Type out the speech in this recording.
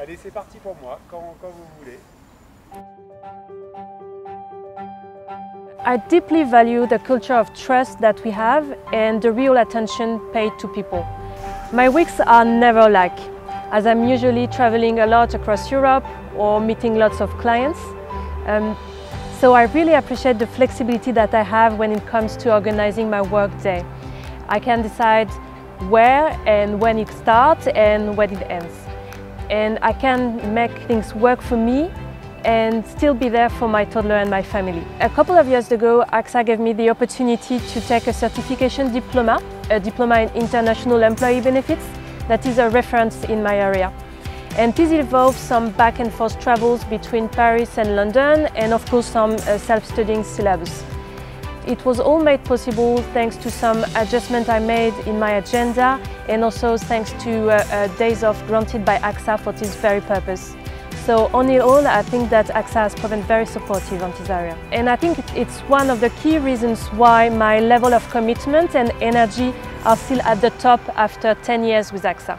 Allez, c'est parti pour moi, quand, quand vous voulez. I deeply value the culture of trust that we have and the real attention paid to people. My weeks are never like, as I'm usually traveling a lot across Europe or meeting lots of clients. Um, so I really appreciate the flexibility that I have when it comes to organizing my work day. I can decide where and when it starts and when it ends. And I can make things work for me and still be there for my toddler and my family. A couple of years ago, AXA gave me the opportunity to take a certification diploma, a diploma in international employee benefits, that is a reference in my area. And this involves some back and forth travels between Paris and London and of course some uh, self-studying syllabus. It was all made possible thanks to some adjustment I made in my agenda and also thanks to uh, uh, days off granted by AXA for this very purpose. So on in all, I think that AXA has proven very supportive on this area. And I think it's one of the key reasons why my level of commitment and energy are still at the top after 10 years with AXA.